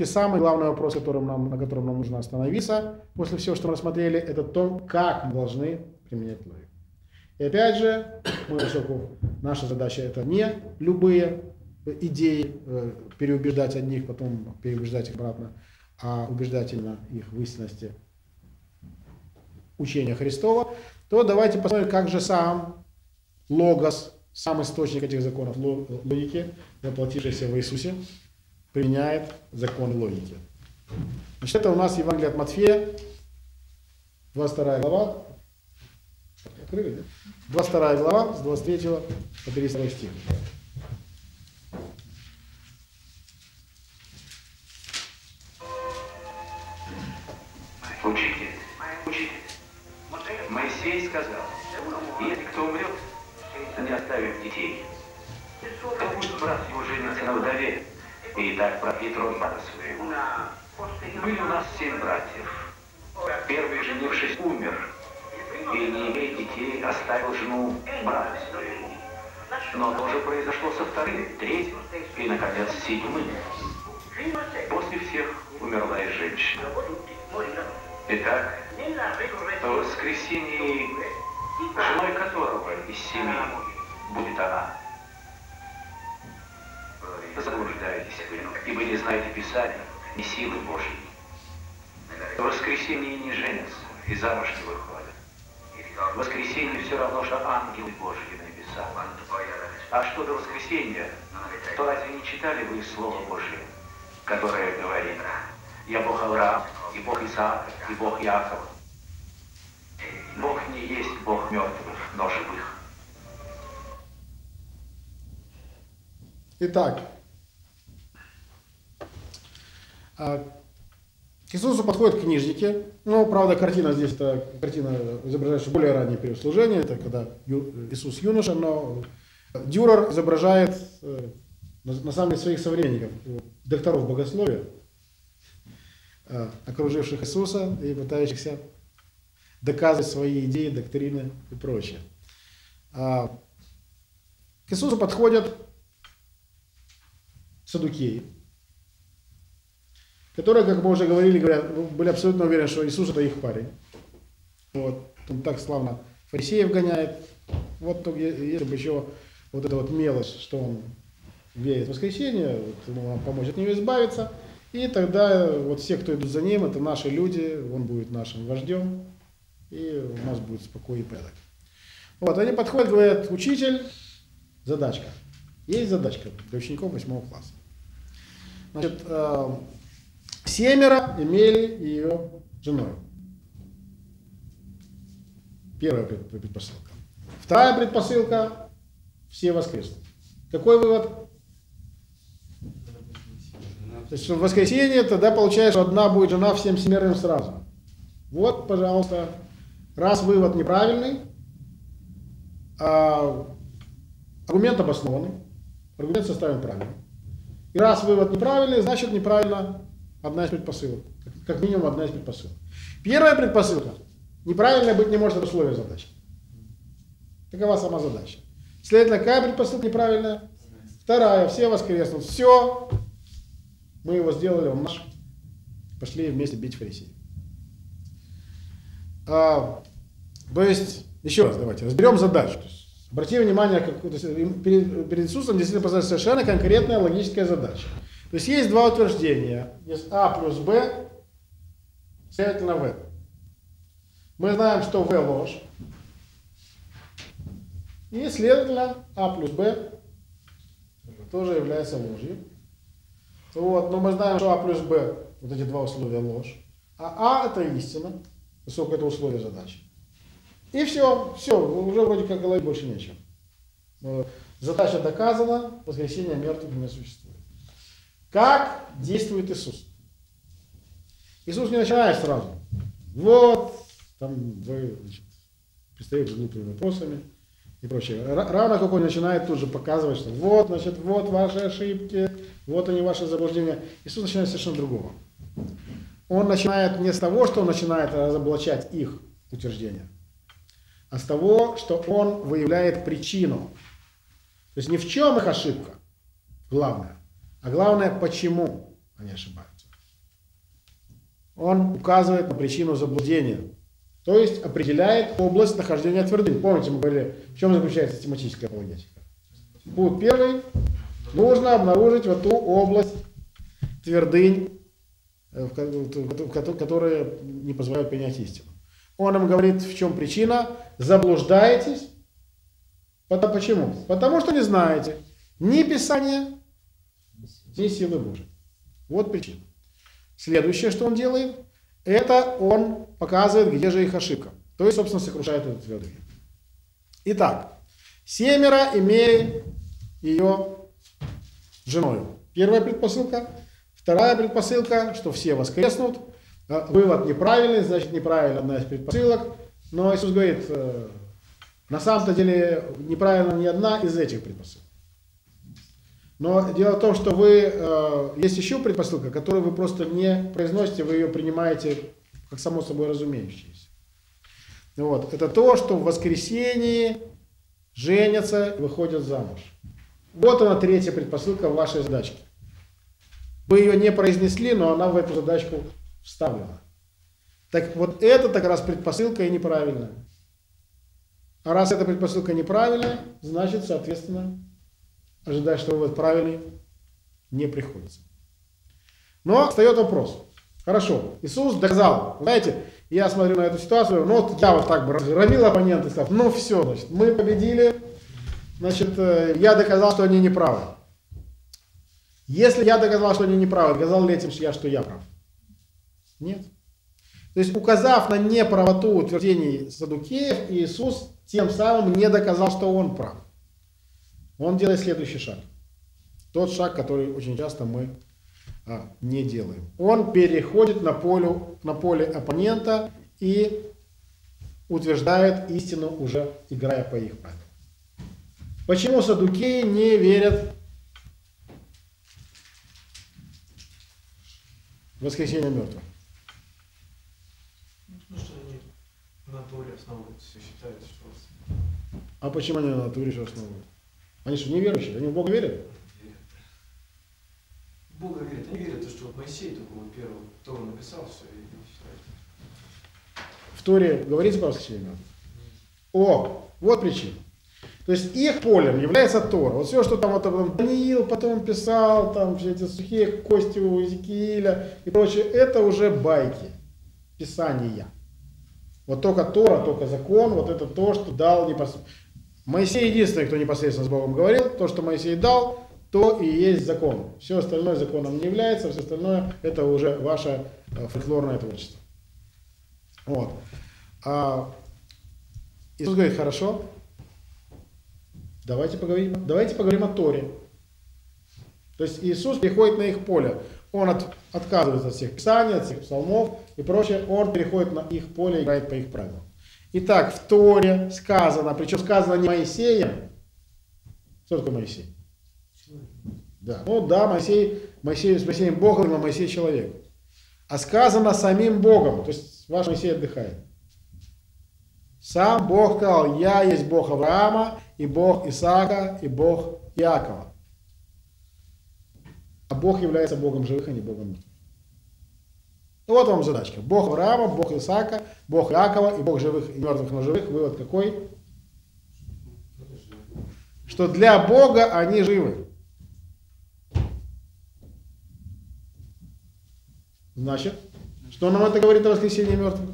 И самый главный вопрос, которым нам, на котором нам нужно остановиться после всего, что мы рассмотрели, это то, как мы должны применять логику. И опять же, мы, поскольку наша задача это не любые идеи э, переубеждать одних, потом переубеждать их обратно, а убеждать именно их в истинности учения Христова, то давайте посмотрим, как же сам Логос, сам источник этих законов логики, воплотившийся в Иисусе, применяет закон логики. Значит, это у нас Евангелие от Матфея, 22 глава, открыли, да? 22 глава, с 23 по 32 стих. Учитель, учитель, Моисей сказал, если кто умрет, не оставив детей, то будет брат его женится на вдове, и так продлит род брата своего. Были у нас семь братьев. Первый, женившись, умер, и, не имея детей, оставил жену своему. Но то же произошло со вторым, третьим и, наконец, седьмым. После всех умерла и женщина. Итак, в воскресенье, женой которого из семьи будет она. Заблуждаетесь ибо не знаете Писания, ни силы Божьей. В воскресенье не женятся и замуж не выходят. В воскресенье все равно, что ангелы Божьи на небесах. А что до воскресенья, то разве не читали вы Слово Божье, которое говорит, «Я Бог Авраам, и Бог Исаака, и Бог Якова». Бог не есть Бог мертвых, но живых. Итак, а, к Иисусу подходят книжники. Ну, правда, картина здесь, это картина изображающая более ранний период служения, это когда Иисус юноша, но Дюрер изображает э, на самом деле своих современников, докторов богословия, э, окруживших Иисуса и пытающихся доказывать свои идеи, доктрины и прочее. А, к Иисусу подходят садукеи, которые, как мы уже говорили, говорят, ну, были абсолютно уверены, что Иисус это их парень. Вот. Он так славно фарисеев гоняет. Вот если бы еще вот эта вот мелочь, что он верит в воскресенье, вот, ему помочь от нее избавиться. И тогда вот все, кто идут за ним, это наши люди, он будет нашим вождем, и у нас будет спокойный порядок. Вот, они подходят, говорят, учитель, задачка. Есть задачка для учеников 8 класса. Значит, э, семеро имели ее женой. Первая предпосылка. Вторая предпосылка – все воскреснут. Какой вывод? То есть в воскресенье тогда получаешь, что одна будет жена всем семерым сразу. Вот, пожалуйста, раз вывод неправильный, а аргумент обоснованный, аргумент составлен правильно. И раз вывод неправильный, значит неправильно одна из предпосылок. Как минимум одна из предпосылок. Первая предпосылка. Неправильно быть не может условие задачи. Такова сама задача. Следовательно, какая предпосылка неправильная? Вторая. Все воскреснут. Все. Мы его сделали, он наш. Пошли вместе бить фарисеев. А, то есть, еще раз давайте разберем задачу. Обратите внимание, как, перед, перед Иисусом действительно поставили совершенно конкретная логическая задача. То есть есть два утверждения. Есть А плюс Б, следовательно В. Мы знаем, что В ложь. И, следовательно, А плюс Б тоже является ложью. Вот, но мы знаем, что А плюс Б, вот эти два условия ложь. А А это истина, поскольку это условие задачи. И все, все, уже вроде как голове больше нечем. Задача доказана, воскресения мертвых не существует. Как действует Иисус? Иисус не начинает сразу. Вот, там вы значит, пристаете глупыми вопросами и прочее. Равно как он начинает тут же показывать, что вот, значит, вот ваши ошибки, вот они ваши заблуждения. Иисус начинает совершенно другого. Он начинает не с того, что он начинает разоблачать их утверждения, а с того, что он выявляет причину. То есть ни в чем их ошибка, главное, а главное, почему они ошибаются. он указывает на причину заблуждения. То есть определяет область нахождения твердынь. Помните, мы говорили, в чем заключается систематическая апологетика? Пункт первый. Нужно обнаружить вот ту область твердынь, э, которые не позволяют принять истину. Он им говорит, в чем причина. Заблуждаетесь. Почему? Потому что не знаете ни Писания, ни силы Божьей. Вот причина. Следующее, что он делает, это он показывает, где же их ошибка. То есть, собственно, сокрушает эту твердыню. Итак, семеро имели ее женой. Первая предпосылка. Вторая предпосылка, что все воскреснут. Э, вывод неправильный, значит неправильно одна из предпосылок. Но Иисус говорит, э, на самом-то деле неправильно ни одна из этих предпосылок. Но дело в том, что вы, э, есть еще предпосылка, которую вы просто не произносите, вы ее принимаете как само собой разумеющееся. Вот. Это то, что в воскресенье женятся и выходят замуж. Вот она третья предпосылка в вашей задачке. Вы ее не произнесли, но она в эту задачку вставлена. Так вот это так раз предпосылка и неправильная. А раз эта предпосылка неправильная, значит, соответственно, ожидать, что вывод правильный, не приходится. Но встает вопрос. Хорошо, Иисус доказал. Знаете, я смотрю на эту ситуацию, ну вот я вот так бы разгромил оппонента и сказал, ну все, значит, мы победили, значит, э, я доказал, что они не правы. Если я доказал, что они не правы, доказал ли этим я, что я прав? Нет. То есть, указав на неправоту утверждений Садукеев, Иисус тем самым не доказал, что он прав он делает следующий шаг. Тот шаг, который очень часто мы а, не делаем. Он переходит на, поле, на поле оппонента и утверждает истину, уже играя по их правилам. Почему садукеи не верят в воскресение мертвых? Ну, что они на натуре основываются, считают, что... А почему они на натуре все основывают? Они что, неверующие? Они в Бога верят? Бога верят. Они верят, что вот Моисей только вот первый Тору написал, все, и. В Торе говорится про воскресение О, вот причина. То есть их полем является Тора. Вот все, что там вот там, Даниил потом писал, там все эти сухие кости у Иезекииля и прочее, это уже байки, писания. Вот только Тора, только закон, вот это то, что дал непосредственно. Моисей единственный, кто непосредственно с Богом говорил, то, что Моисей дал, то и есть закон. Все остальное законом не является, все остальное это уже ваше э, фольклорное творчество. Вот. А Иисус говорит, хорошо, давайте поговорим, давайте поговорим о Торе. То есть Иисус приходит на их поле. Он от, отказывается от всех писаний, от всех псалмов и прочее. Он переходит на их поле и играет по их правилам. Итак, в Торе сказано, причем сказано не Моисеем. Что такое Моисей? Да. Ну да, Моисей, Моисей с Моисеем Богом, а Моисей человек. А сказано самим Богом, то есть ваш Моисей отдыхает. Сам Бог сказал, я есть Бог Авраама, и Бог Исаака, и Бог Иакова. А Бог является Богом живых, а не Богом мертвых. Ну вот вам задачка. Бог Авраама, Бог Исаака, Бог Иакова и Бог живых и мертвых, но живых. Вывод какой? Что для Бога они живы. Значит, что нам это говорит о воскресении мертвых?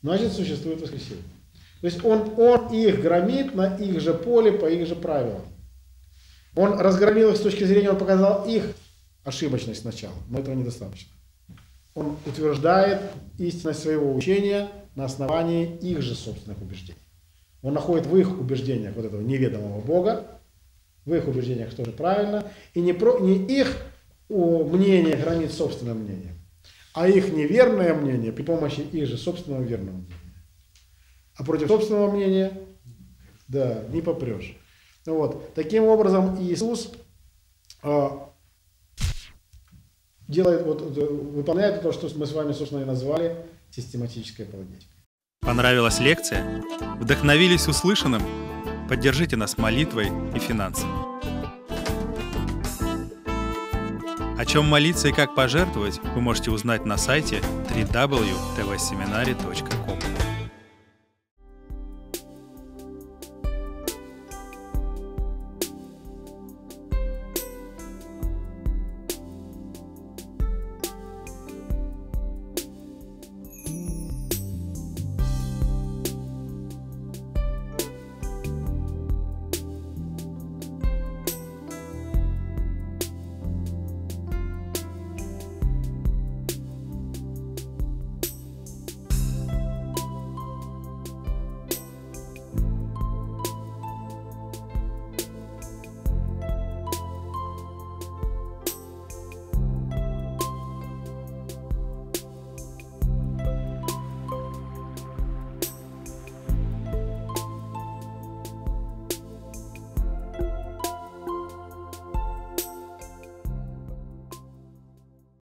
Значит, существует воскресенье. То есть он, он их громит на их же поле, по их же правилам. Он разгромил их с точки зрения, он показал их ошибочность сначала, но этого недостаточно он утверждает истинность своего учения на основании их же собственных убеждений. Он находит в их убеждениях вот этого неведомого Бога, в их убеждениях тоже правильно, и не, про, не их мнение гранит собственным мнением, а их неверное мнение при помощи их же собственного верного мнения. А против собственного мнения, да, не попрешь. Вот. Таким образом, Иисус а, делает, вот, выполняет то, что мы с вами, собственно, и назвали систематической апологетикой. Понравилась лекция? Вдохновились услышанным? Поддержите нас молитвой и финансами. О чем молиться и как пожертвовать вы можете узнать на сайте www.tvseminary.ru